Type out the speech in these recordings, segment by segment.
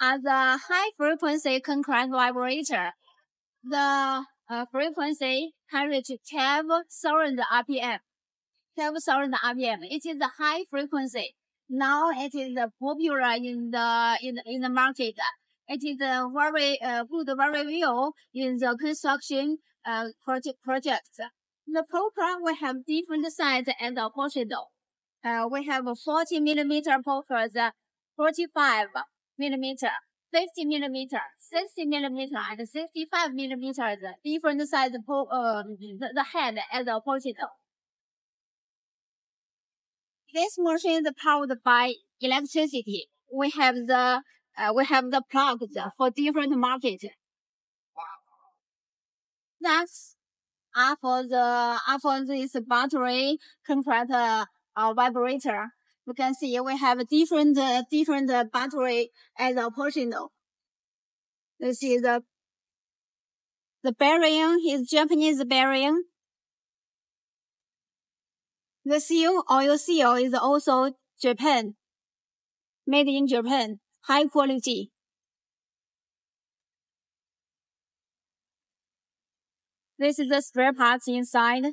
As a high frequency concrete vibrator, the uh, frequency can reach 12,000 RPM. 12,000 RPM. It is a high frequency. Now it is popular in the in the, in the market. It is a very uh, good, very well in the construction uh, project projects. The program will have different size and option. Uh, we have 40 millimeter pokers, 45 millimeter, 50 millimeter, 60 millimeter, and 65 millimeters. Different size po uh, the, the head and the option. This machine is powered by electricity. We have the uh, we have the plugs for different markets. That's after the after this battery concrete uh, vibrator. You can see we have different uh, different battery as optional. This is the the bearing is Japanese bearing. The seal, oil seal is also Japan, made in Japan, high quality. This is the spare parts inside.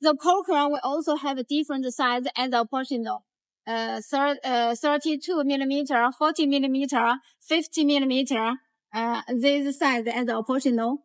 The program will also have a different size and optional uh, thir uh, 32 millimeter, 40 millimeter, 50 millimeter, uh, this size as optional.